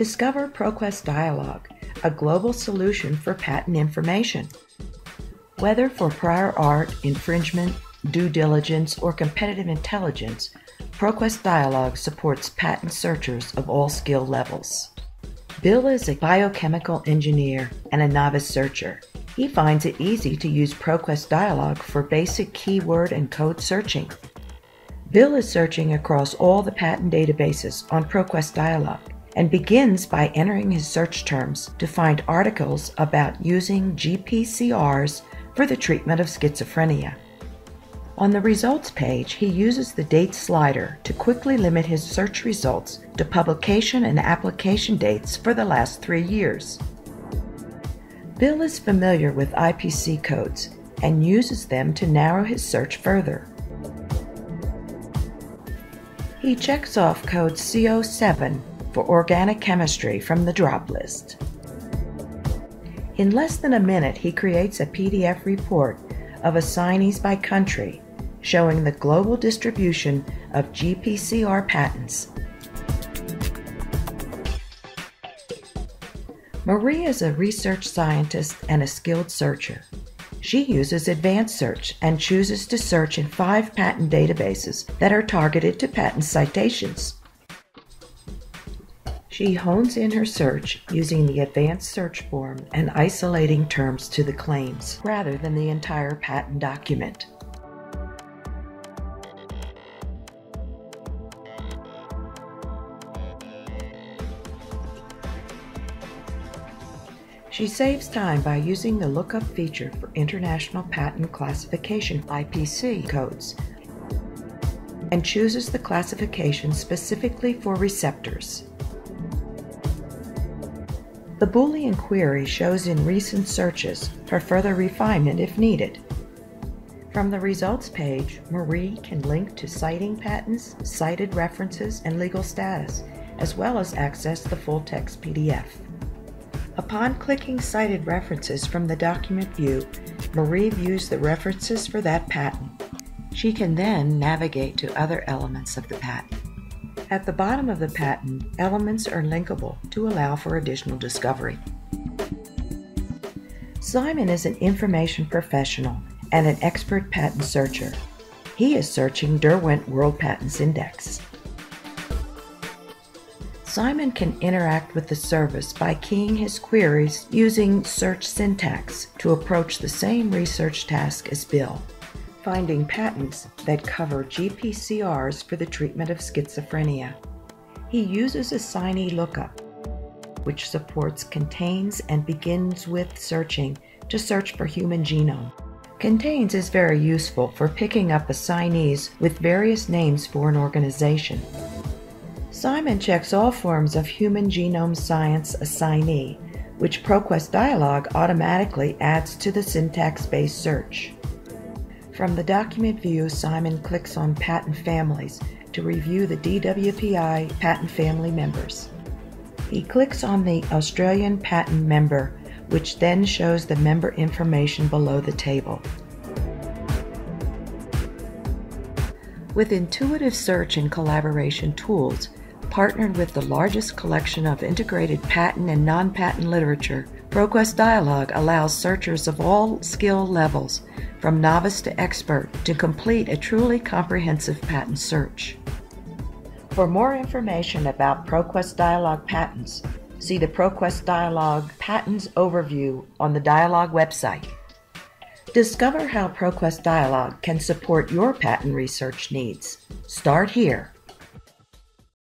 Discover ProQuest Dialog, a global solution for patent information. Whether for prior art, infringement, due diligence, or competitive intelligence, ProQuest Dialog supports patent searchers of all skill levels. Bill is a biochemical engineer and a novice searcher. He finds it easy to use ProQuest Dialog for basic keyword and code searching. Bill is searching across all the patent databases on ProQuest Dialog and begins by entering his search terms to find articles about using GPCRs for the treatment of schizophrenia. On the results page, he uses the date slider to quickly limit his search results to publication and application dates for the last three years. Bill is familiar with IPC codes and uses them to narrow his search further. He checks off code C07 for organic chemistry from the drop list. In less than a minute, he creates a PDF report of assignees by country showing the global distribution of GPCR patents. Marie is a research scientist and a skilled searcher. She uses advanced search and chooses to search in five patent databases that are targeted to patent citations. She hones in her search using the advanced search form and isolating terms to the claims rather than the entire patent document. She saves time by using the lookup feature for International Patent Classification IPC codes and chooses the classification specifically for receptors. The Boolean query shows in recent searches for further refinement if needed. From the results page, Marie can link to citing patents, cited references, and legal status, as well as access the full text PDF. Upon clicking Cited References from the document view, Marie views the references for that patent. She can then navigate to other elements of the patent. At the bottom of the patent, elements are linkable to allow for additional discovery. Simon is an information professional and an expert patent searcher. He is searching Derwent World Patents Index. Simon can interact with the service by keying his queries using search syntax to approach the same research task as Bill, finding patents that cover GPCRs for the treatment of schizophrenia. He uses a assignee lookup, which supports contains and begins with searching to search for human genome. Contains is very useful for picking up assignees with various names for an organization. Simon checks all forms of human genome science assignee, which ProQuest Dialog automatically adds to the syntax-based search. From the document view, Simon clicks on Patent Families to review the DWPI patent family members. He clicks on the Australian patent member, which then shows the member information below the table. With intuitive search and collaboration tools, partnered with the largest collection of integrated patent and non patent literature, ProQuest Dialog allows searchers of all skill levels, from novice to expert, to complete a truly comprehensive patent search. For more information about ProQuest Dialog patents, see the ProQuest Dialog Patents Overview on the Dialog website. Discover how ProQuest Dialog can support your patent research needs. Start here